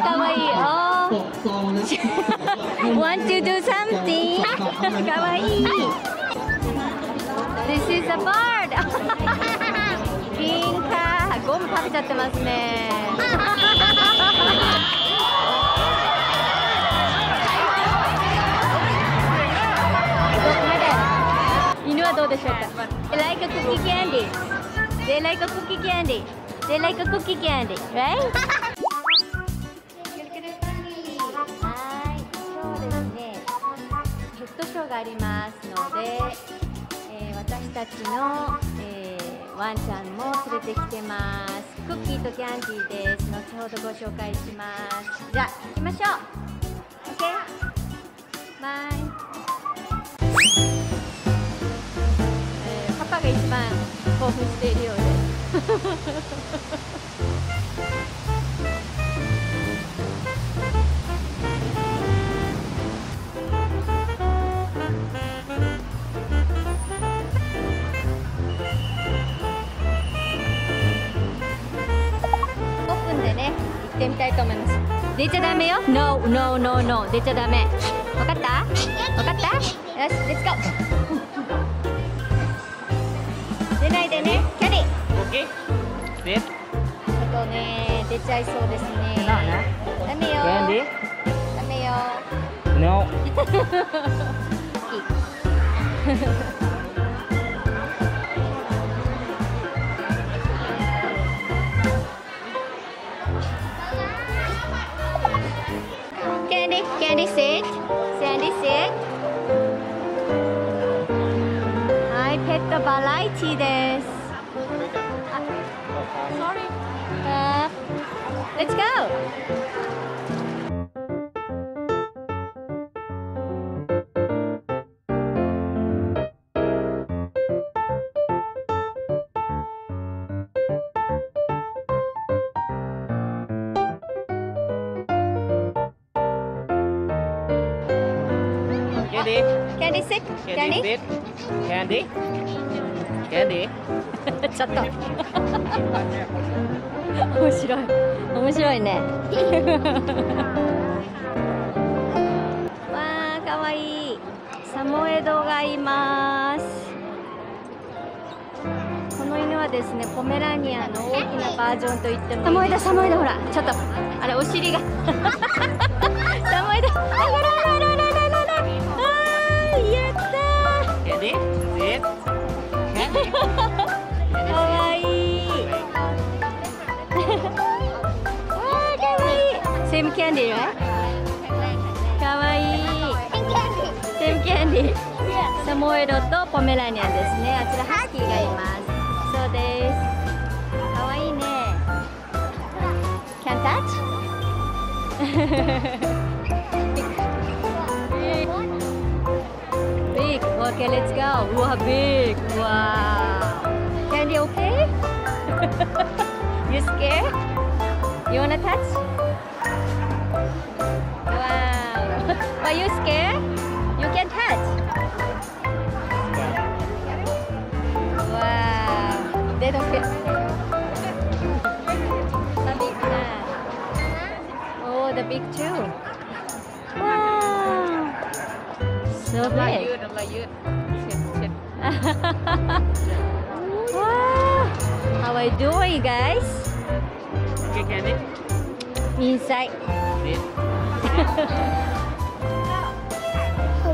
かわいい。Oh. Want to do something? かわいい。This is a bird. ピンカゴム食べちゃってますね。犬はどうでしょうか They like a cookie candy They like a cookie candy They like a cookie candy Right? がありますので、えー私たちの、えーワンちゃんも連れてきてますクッキーとキャンディーです後ほどご紹介しますじゃあ行きましょう OK? バイえーパパが一番興奮しているようです。出ちゃダメよ。No no no no. 出ちゃダメ。わかった？わかった？よし Let's go 出ないでね。キャリー. Sit. ちょっとね出ちゃいそうですね。ダメよ.ダメよ。No. Candy sit. Sandy sit. I pet the variety this. Sorry. Uh, let's go. ャンディー。キャンディ sit キャンディ sit. キャンディー。キャンディー。ちょっと。面白い。面白いね。わあかわい。いサモエドがいます。この犬はですねポメラニアンの大きなバージョンと言ってもサモエドサモエドほら。ちょっとあれお尻が。サモエドンディー、right? かわいい。セムキャンディー。サモエドとポメラニアンですね。あちらハスキーがいます。そうです。かわいいね。Can touch? Big. Okay, let's go. Wow, big. Wow. Candy, okay? you scared? You wanna touch? Are you scared? You can touch. Wow. They don't get... Oh, the big two. Wow. So big. wow. How are you doing, guys? Okay, Inside.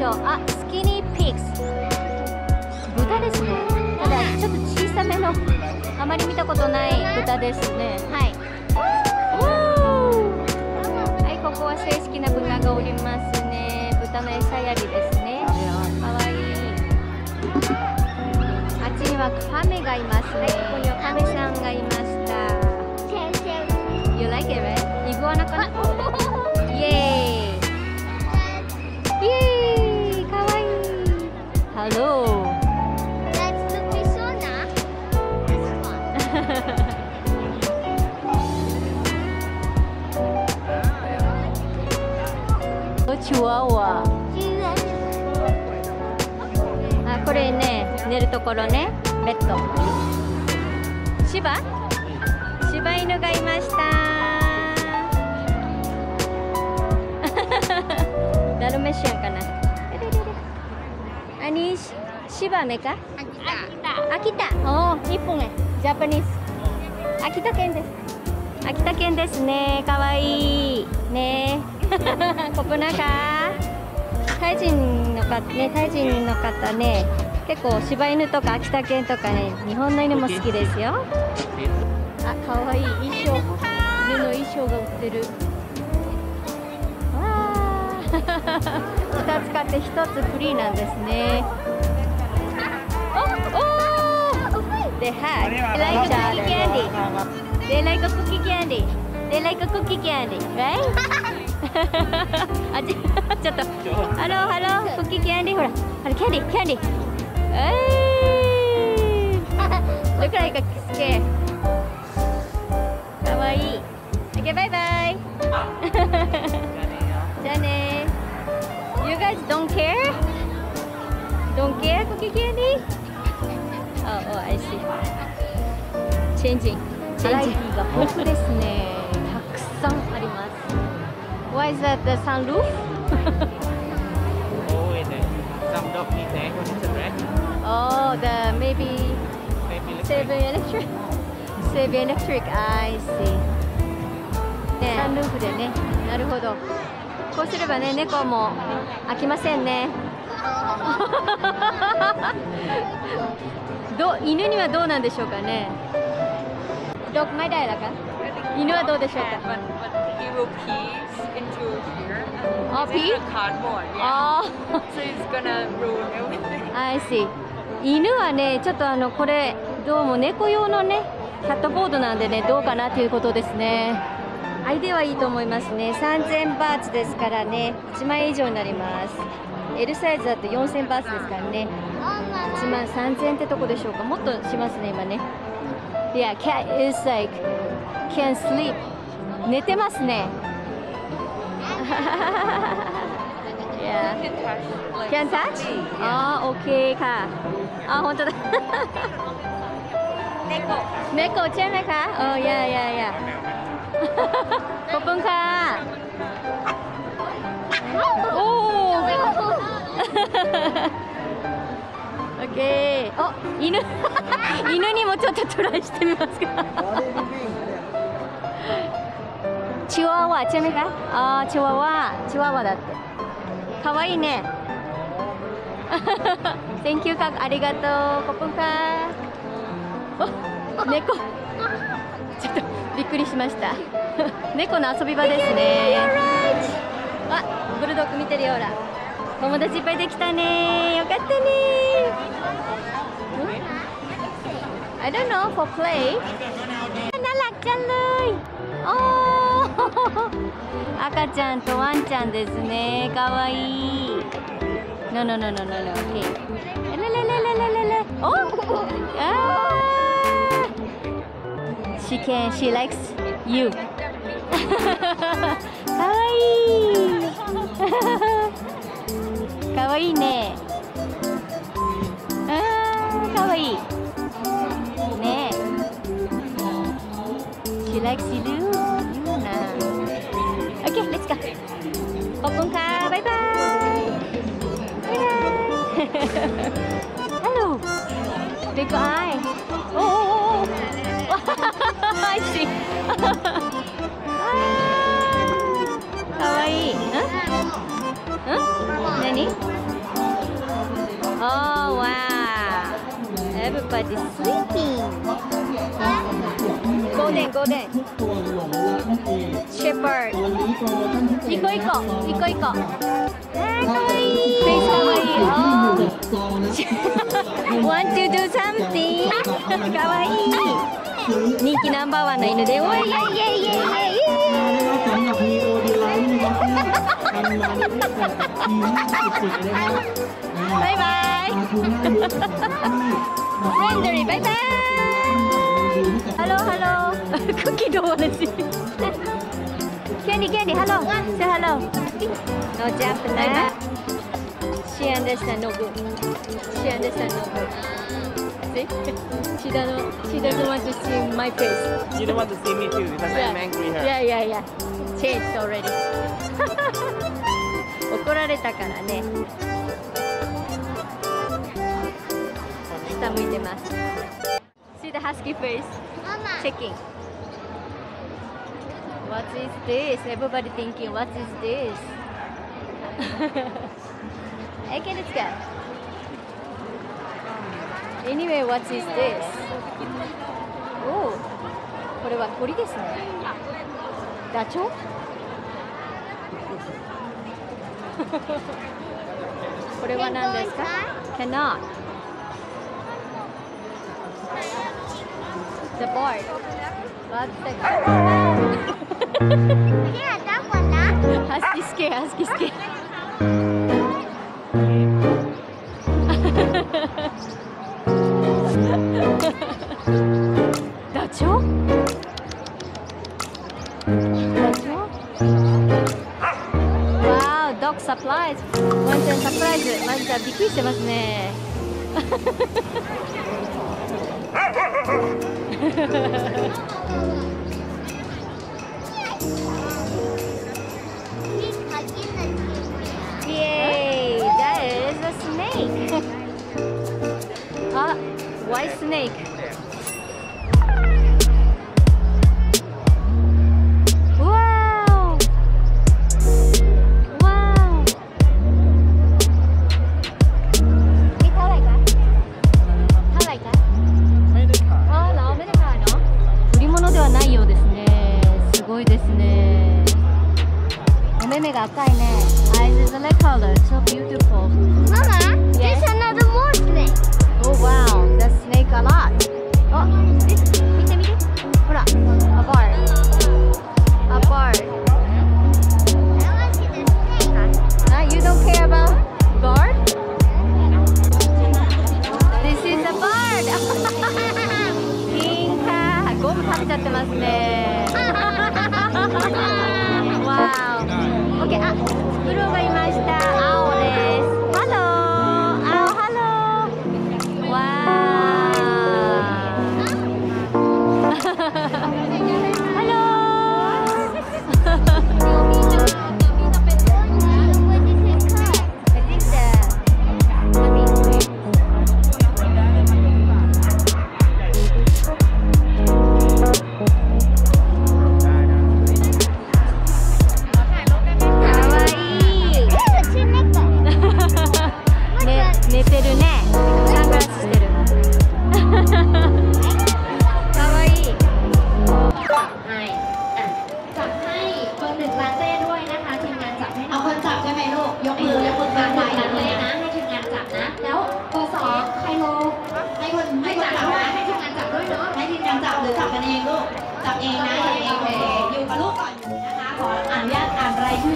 しょう。あスキニーピークス。豚ですね。ただちょっと小さめのあまり見たことない豚ですね。はい。はいここは正式な豚がおりますね。豚の餌やりですね。かわい。いあっちにはカメがいますね、ここにはカメさんがいました。You like it, right? イグアナかな？柴メか秋田おお日本へジャパニーズ秋田県です秋田県ですねかわいいねここなんかタイ人の方ねタイ人の方ね結構柴犬とか秋田犬とかね日本の犬も好きですよあかわいい衣装犬の衣装が売ってるわあ2つ買って1つフリーなんですね They have like a cookie candy They like a cookie candy They like a cookie candy right? あちちょっとハローハロークッキーキャンディーほらあれキャンディーキャンディーえー Look like a scare かわいい OK バイバイじゃあね You guys don't care? Don't care cookie candy? Changing バラエティが豊富ですねたくさんあります Why is that the sunroof? Oh, wait there. Some dog need there. It's a rat. Oh, the maybe Seven Electric. Seven Electric. I see. ね、サンルーフでね。なるほど。こうすればね、猫も飽きませんね。どう犬にはどうなんでしょうかね。ドッグマイダイだか。犬はどうでしょうか。but, but he will pee into here. Oh, pee? cardboard, yeah. あ So he's gonna ruin everything. あ、I see。犬はね、ちょっとあのこれどうも猫用のねキャットボードなんでねどうかなということですね。アイデアはいいと思いますね。3000バーツですからね、1万円以上になります。L サイズだと4000バーツですからね、1万3000ってとこでしょうか。もっとしますね今ね。Yeah, cat is like can sleep. 寝てますね。yeah. You can touch, like, Can touch? something, yeah. ああ、オッケーか。あ、本当だ。猫。猫ใช่ไหมคะเออ yeah yeah yeah ขอบคุณค่ะโอ้ け。あ犬。犬にもちょっとトライしてみますか。チワワチェかあチワワ。チワワだって。かわいいね。Thank you かありがとう。コプンか 猫。ちょっとびっくりしました。猫の遊び場ですね。あブルドッグ見てるよほら。友達いっぱいできたね。よかったね。ん I don't know for play น่ารักจังเลยおー赤ちゃんとワンちゃんですねかわいい No no no no no no okay ラララララララおあー She can she likes you かわいい かわいいねあーかわいいねえ She likes you do 言うな OK let's go ขอบคุณค่ะบ๊ายบายบ๊ายบาย Hello big eye โอ้โอ้โอ้ I see シェパード一個一個一個一個えー、かわいいフェイスかわいいおー Want to do something? かわいい人気ナンバーワンの犬でおいイエイイエイイエイイエイバイバイメンドリバイバイ。ハローハロークッキーと同じケンディハローハローノージャンプシアンデスタノグシアンデスタノグシダノシダノマジシンマイペースシダいやいやチェンジオレディ怒られたからね。下向いてます。See the husky face? Checking. What is this? Everybody thinking, what is this? okay, let's go. Anyway, what is this? Oh, これは鳥ですね。ダチョウこれは何ですか ?cannot The bird What's the Husky scare, husky scare ダチョウダチョウわー、ドッグサプライズ。ワンちゃんサプライズ。ワンちゃんびっくりしてますね。Ha. すごいですね。お目目が赤いね。Eyes is a red color, so beautiful. Oh wow, that snake a lot. あ、え、見て見て。ほら、a bird. A. Ah, you don't care about bird? This is a bird. ピンカーゴム食べちゃってますね。わー。オッケー、あ、フクロウがいました。青です。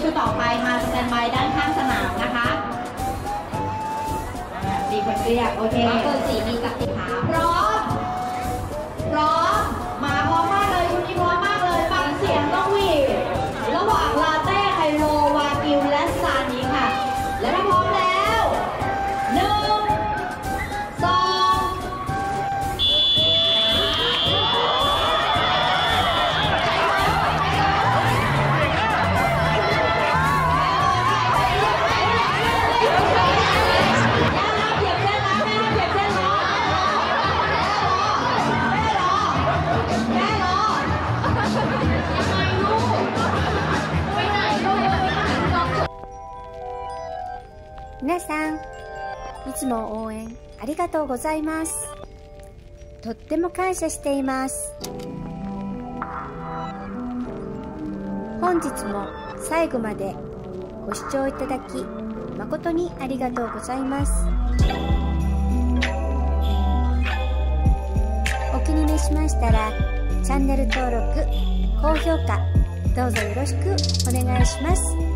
ชื่อชุดต่อไปมาสแตนบายด้านข้างสนามนะคะอ่ามีคนเรียกโอเคเบอร์สี่มีกับติขาพ とうございます。とっても感謝しています。本日も最後までご視聴いただき誠にありがとうございます。お気に召しましたらチャンネル登録高評価どうぞよろしくお願いします。